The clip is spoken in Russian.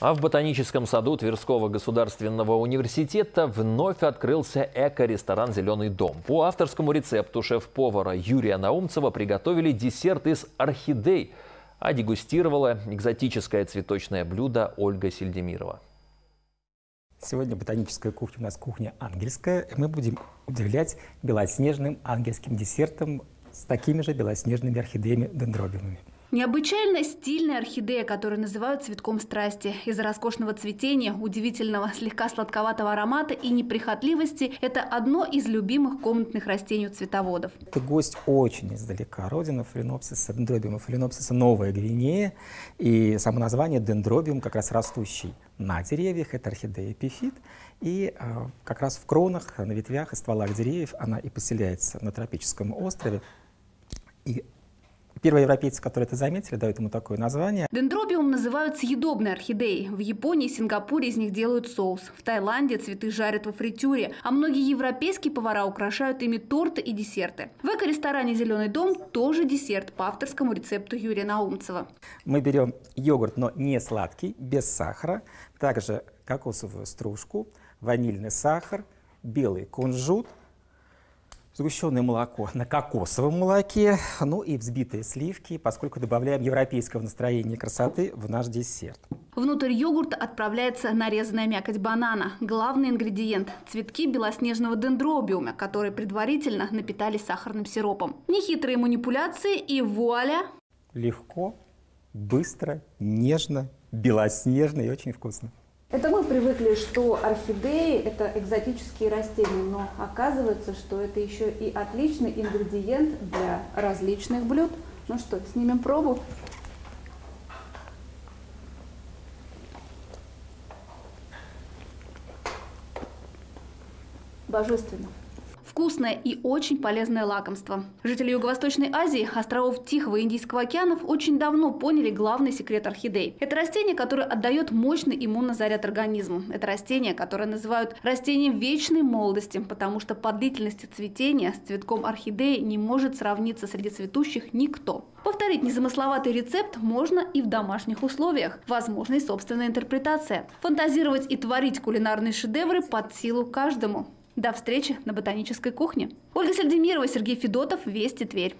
А в ботаническом саду Тверского государственного университета вновь открылся эко-ресторан «Зеленый дом». По авторскому рецепту шеф-повара Юрия Наумцева приготовили десерт из орхидей, а дегустировала экзотическое цветочное блюдо Ольга Сельдемирова. Сегодня ботаническая кухня у нас кухня ангельская. И мы будем удивлять белоснежным ангельским десертом с такими же белоснежными орхидеями-дендробиумами. Необычайно стильная орхидея, которую называют цветком страсти. Из-за роскошного цветения, удивительного, слегка сладковатого аромата и неприхотливости – это одно из любимых комнатных растений у цветоводов. Это гость очень издалека. Родина фаленопсиса, дендробиума фаленопсиса Новая Гвинея. И само название дендробиум как раз растущий на деревьях. Это орхидея эпифит. И э, как раз в кронах, на ветвях и стволах деревьев она и поселяется на тропическом острове. Первые европейцы, которые это заметили, дают ему такое название. Дендробиум называют съедобной орхидеей. В Японии и Сингапуре из них делают соус. В Таиланде цветы жарят во фритюре. А многие европейские повара украшают ими торты и десерты. В эко-ресторане «Зеленый дом» тоже десерт по авторскому рецепту Юрия Наумцева. Мы берем йогурт, но не сладкий, без сахара. Также кокосовую стружку, ванильный сахар, белый кунжут – сгущенное молоко на кокосовом молоке, ну и взбитые сливки, поскольку добавляем европейского настроения и красоты в наш десерт. Внутрь йогурта отправляется нарезанная мякоть банана. Главный ингредиент – цветки белоснежного дендробиума, которые предварительно напитались сахарным сиропом. Нехитрые манипуляции и вуаля! Легко, быстро, нежно, белоснежно и очень вкусно. Это мы привыкли, что орхидеи – это экзотические растения, но оказывается, что это еще и отличный ингредиент для различных блюд. Ну что, снимем пробу? Божественно вкусное и очень полезное лакомство. Жители Юго-Восточной Азии, островов Тихого и Индийского океанов очень давно поняли главный секрет орхидей. Это растение, которое отдает мощный иммунный заряд организму. Это растение, которое называют растением вечной молодости, потому что по длительности цветения с цветком орхидеи не может сравниться среди цветущих никто. Повторить незамысловатый рецепт можно и в домашних условиях. Возможна и собственная интерпретация. Фантазировать и творить кулинарные шедевры под силу каждому. До встречи на ботанической кухне. Ольга Сальдемирова, Сергей Федотов, Вести Тверь.